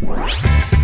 Música